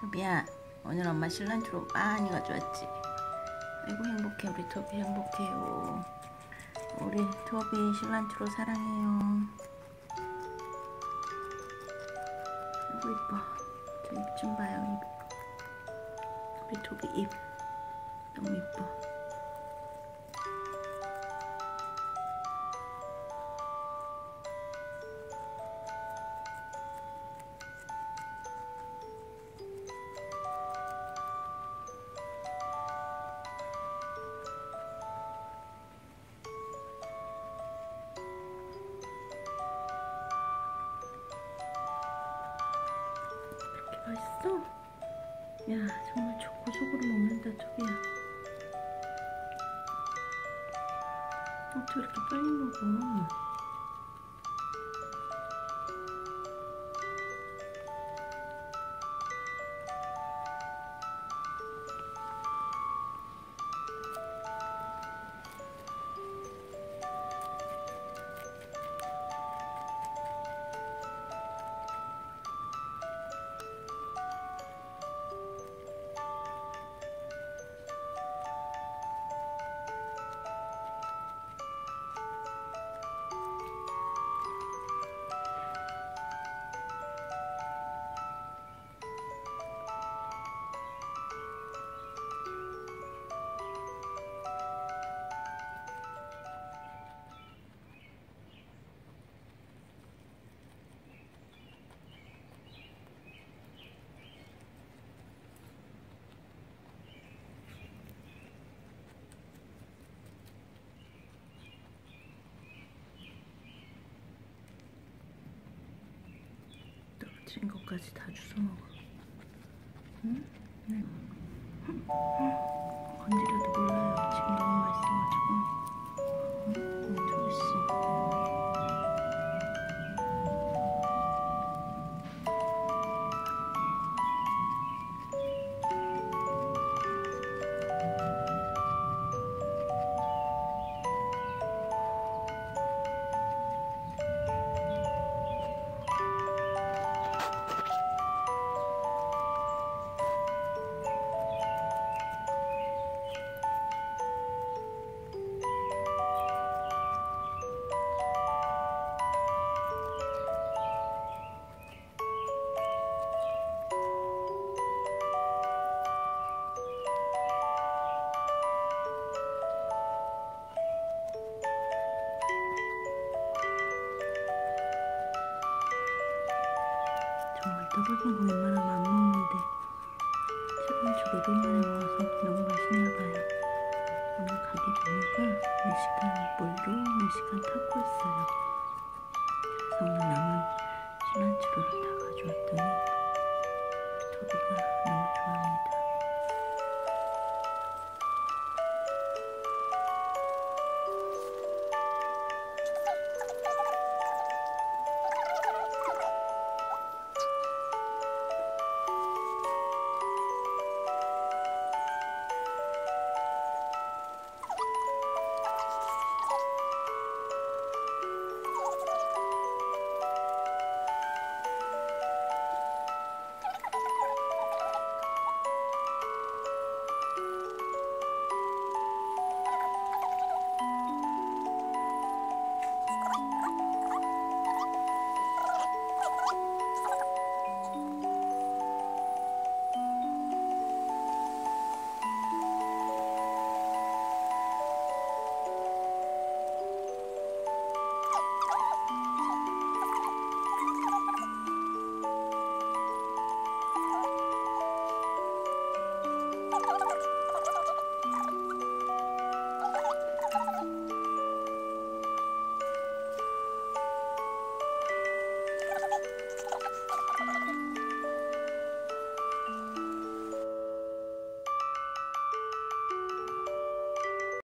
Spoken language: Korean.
토비야 오늘 엄마 실란트로 많이 가져왔지. 아이고 행복해. 우리 토비 행복해요 우리 토비 실란트로 사랑해요. 아이고 이뻐. 저 입 좀 봐요. 입. 우리 토비 입. 너무 이뻐 맛있어? 야 정말 초코 속으로 먹는다 토비야 어떻게 이렇게 빨리 먹어 떨어뜨린 것까지 다 주워 먹어. 응? 응. 거 웬만하면 안 먹는데 시간주 오랜만에 먹어서 너무 맛있나봐요. 오늘 가게 메뉴가 멕시칸 볼로 멕시칸 타코였어요.